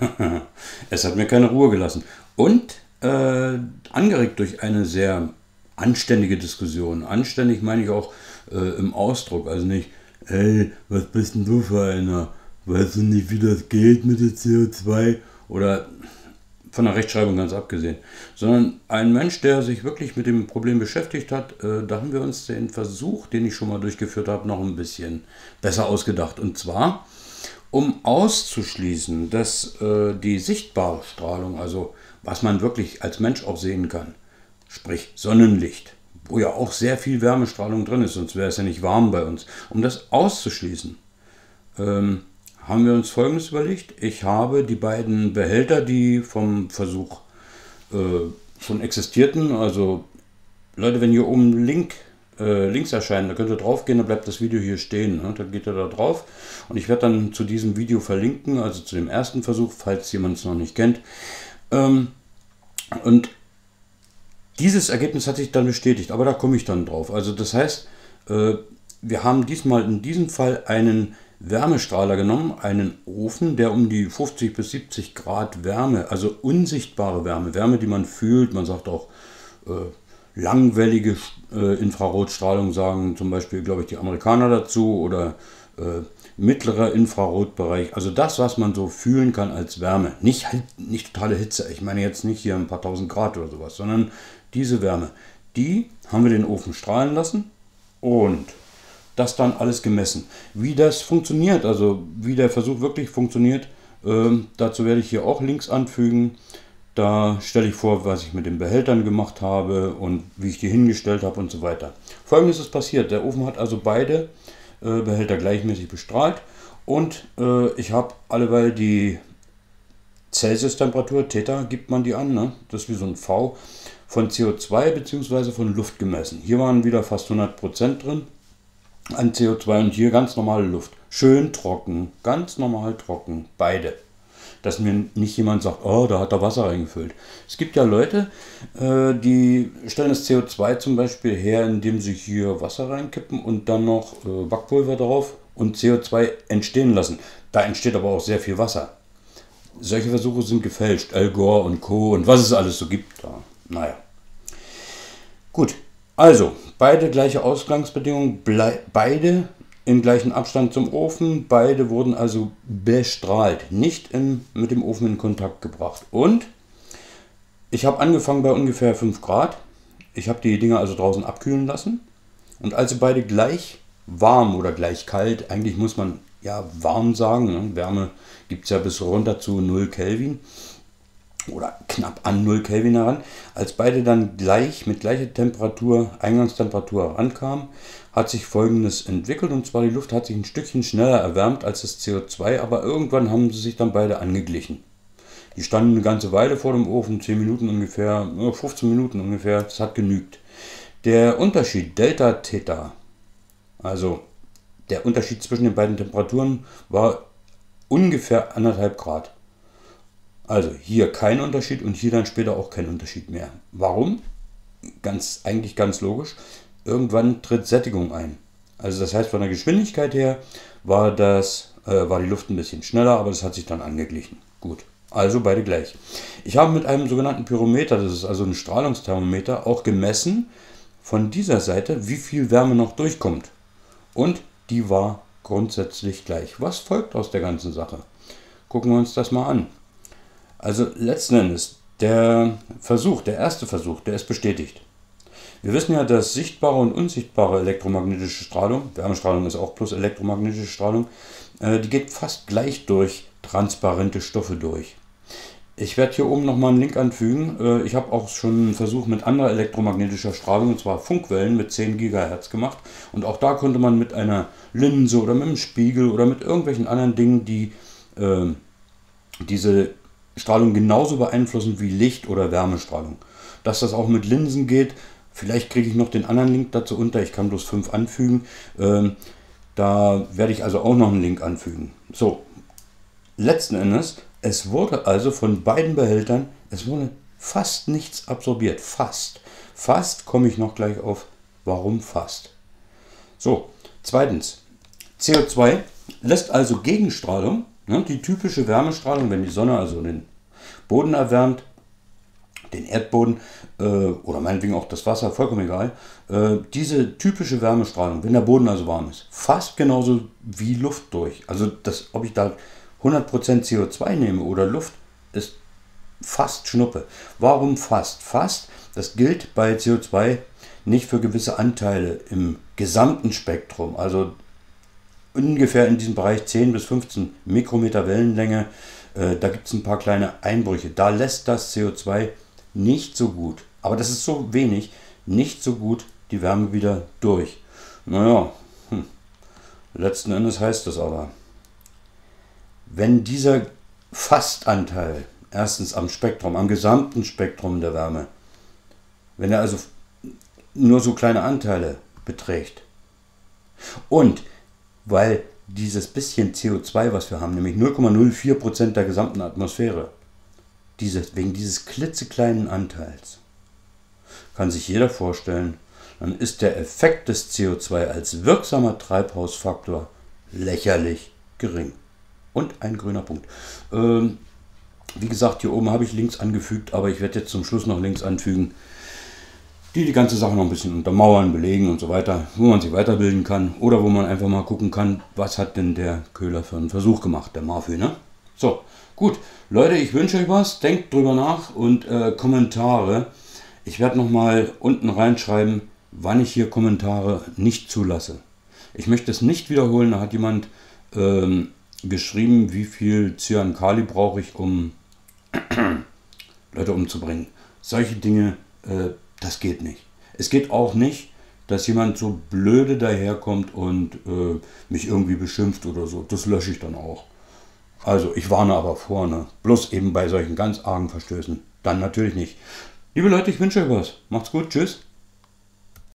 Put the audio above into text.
es hat mir keine Ruhe gelassen. Und äh, angeregt durch eine sehr anständige Diskussion. Anständig meine ich auch äh, im Ausdruck. Also nicht, ey, was bist denn du für einer? Weißt du nicht, wie das geht mit dem CO2? Oder von der Rechtschreibung ganz abgesehen, sondern ein Mensch, der sich wirklich mit dem Problem beschäftigt hat, äh, da haben wir uns den Versuch, den ich schon mal durchgeführt habe, noch ein bisschen besser ausgedacht. Und zwar, um auszuschließen, dass äh, die sichtbare Strahlung, also was man wirklich als Mensch auch sehen kann, sprich Sonnenlicht, wo ja auch sehr viel Wärmestrahlung drin ist, sonst wäre es ja nicht warm bei uns, um das auszuschließen, ähm, haben wir uns Folgendes überlegt. Ich habe die beiden Behälter, die vom Versuch äh, schon existierten, also Leute, wenn hier oben Link, äh, links erscheint, da könnt ihr drauf gehen, dann bleibt das Video hier stehen. Ne? Dann geht ihr da drauf und ich werde dann zu diesem Video verlinken, also zu dem ersten Versuch, falls jemand es noch nicht kennt. Ähm, und dieses Ergebnis hat sich dann bestätigt, aber da komme ich dann drauf. Also das heißt, äh, wir haben diesmal in diesem Fall einen Wärmestrahler genommen, einen Ofen, der um die 50 bis 70 Grad Wärme, also unsichtbare Wärme, Wärme, die man fühlt, man sagt auch äh, langwellige äh, Infrarotstrahlung, sagen zum Beispiel, glaube ich, die Amerikaner dazu oder äh, mittlerer Infrarotbereich, also das, was man so fühlen kann als Wärme, nicht, nicht totale Hitze, ich meine jetzt nicht hier ein paar tausend Grad oder sowas, sondern diese Wärme, die haben wir den Ofen strahlen lassen und das dann alles gemessen. Wie das funktioniert, also wie der Versuch wirklich funktioniert, ähm, dazu werde ich hier auch Links anfügen. Da stelle ich vor, was ich mit den Behältern gemacht habe und wie ich die hingestellt habe und so weiter. Folgendes ist passiert. Der Ofen hat also beide äh, Behälter gleichmäßig bestrahlt und äh, ich habe alleweil die Celsius-Temperatur, Theta gibt man die an, ne? das ist wie so ein V, von CO2 bzw. von Luft gemessen. Hier waren wieder fast 100% drin an CO2 und hier ganz normale Luft. Schön trocken, ganz normal trocken, beide. Dass mir nicht jemand sagt, oh, da hat er Wasser reingefüllt. Es gibt ja Leute, äh, die stellen das CO2 zum Beispiel her, indem sie hier Wasser reinkippen und dann noch äh, Backpulver drauf und CO2 entstehen lassen. Da entsteht aber auch sehr viel Wasser. Solche Versuche sind gefälscht. Al Gore und Co. und was es alles so gibt. Da. Naja. Gut, also, beide gleiche Ausgangsbedingungen, beide im gleichen Abstand zum Ofen, beide wurden also bestrahlt, nicht in, mit dem Ofen in Kontakt gebracht. Und ich habe angefangen bei ungefähr 5 Grad. Ich habe die Dinger also draußen abkühlen lassen. Und als sie beide gleich warm oder gleich kalt, eigentlich muss man ja warm sagen, ne? Wärme gibt es ja bis runter zu 0 Kelvin, oder knapp an 0 Kelvin heran. Als beide dann gleich mit gleicher Temperatur, Eingangstemperatur herankamen, hat sich folgendes entwickelt und zwar die Luft hat sich ein Stückchen schneller erwärmt als das CO2, aber irgendwann haben sie sich dann beide angeglichen. Die standen eine ganze Weile vor dem Ofen, 10 Minuten ungefähr, 15 Minuten ungefähr, das hat genügt. Der Unterschied Delta Theta, also der Unterschied zwischen den beiden Temperaturen war ungefähr anderthalb Grad. Also hier kein Unterschied und hier dann später auch kein Unterschied mehr. Warum? Ganz, eigentlich ganz logisch. Irgendwann tritt Sättigung ein. Also das heißt, von der Geschwindigkeit her war, das, äh, war die Luft ein bisschen schneller, aber das hat sich dann angeglichen. Gut, also beide gleich. Ich habe mit einem sogenannten Pyrometer, das ist also ein Strahlungsthermometer, auch gemessen von dieser Seite, wie viel Wärme noch durchkommt. Und die war grundsätzlich gleich. Was folgt aus der ganzen Sache? Gucken wir uns das mal an. Also letzten Endes, der Versuch, der erste Versuch, der ist bestätigt. Wir wissen ja, dass sichtbare und unsichtbare elektromagnetische Strahlung, Wärmestrahlung ist auch plus elektromagnetische Strahlung, äh, die geht fast gleich durch transparente Stoffe durch. Ich werde hier oben nochmal einen Link anfügen. Äh, ich habe auch schon einen Versuch mit anderer elektromagnetischer Strahlung, und zwar Funkwellen mit 10 GHz gemacht. Und auch da konnte man mit einer Linse oder mit einem Spiegel oder mit irgendwelchen anderen Dingen, die äh, diese Strahlung genauso beeinflussen wie Licht- oder Wärmestrahlung. Dass das auch mit Linsen geht, vielleicht kriege ich noch den anderen Link dazu unter, ich kann bloß fünf anfügen. Ähm, da werde ich also auch noch einen Link anfügen. So, letzten Endes, es wurde also von beiden Behältern, es wurde fast nichts absorbiert. Fast. Fast komme ich noch gleich auf, warum fast. So, zweitens, CO2 lässt also Gegenstrahlung? Die typische Wärmestrahlung, wenn die Sonne also den Boden erwärmt, den Erdboden äh, oder meinetwegen auch das Wasser, vollkommen egal. Äh, diese typische Wärmestrahlung, wenn der Boden also warm ist, fast genauso wie Luft durch. Also das, ob ich da 100% CO2 nehme oder Luft, ist fast Schnuppe. Warum fast? Fast, das gilt bei CO2 nicht für gewisse Anteile im gesamten Spektrum. Also ungefähr in diesem Bereich 10 bis 15 Mikrometer Wellenlänge. Äh, da gibt es ein paar kleine Einbrüche. Da lässt das CO2 nicht so gut, aber das ist so wenig, nicht so gut die Wärme wieder durch. Naja, hm. letzten Endes heißt das aber, wenn dieser Fastanteil erstens am Spektrum, am gesamten Spektrum der Wärme, wenn er also nur so kleine Anteile beträgt und weil dieses bisschen CO2, was wir haben, nämlich 0,04% der gesamten Atmosphäre, dieses, wegen dieses klitzekleinen Anteils, kann sich jeder vorstellen, dann ist der Effekt des CO2 als wirksamer Treibhausfaktor lächerlich gering. Und ein grüner Punkt. Ähm, wie gesagt, hier oben habe ich Links angefügt, aber ich werde jetzt zum Schluss noch Links anfügen, die die ganze Sache noch ein bisschen untermauern, belegen und so weiter, wo man sich weiterbilden kann oder wo man einfach mal gucken kann, was hat denn der Köhler für einen Versuch gemacht, der Marfü, ne? So, gut. Leute, ich wünsche euch was, denkt drüber nach und äh, Kommentare. Ich werde nochmal unten reinschreiben, wann ich hier Kommentare nicht zulasse. Ich möchte es nicht wiederholen, da hat jemand ähm, geschrieben, wie viel Cyankali brauche ich, um Leute umzubringen. Solche Dinge äh, das geht nicht. Es geht auch nicht, dass jemand so blöde daherkommt und äh, mich irgendwie beschimpft oder so. Das lösche ich dann auch. Also ich warne aber vorne. Bloß eben bei solchen ganz argen Verstößen. Dann natürlich nicht. Liebe Leute, ich wünsche euch was. Macht's gut. Tschüss.